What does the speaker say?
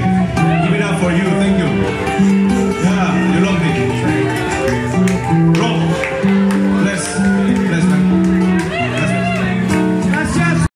Give it up for you. Thank you. Yeah, you love me.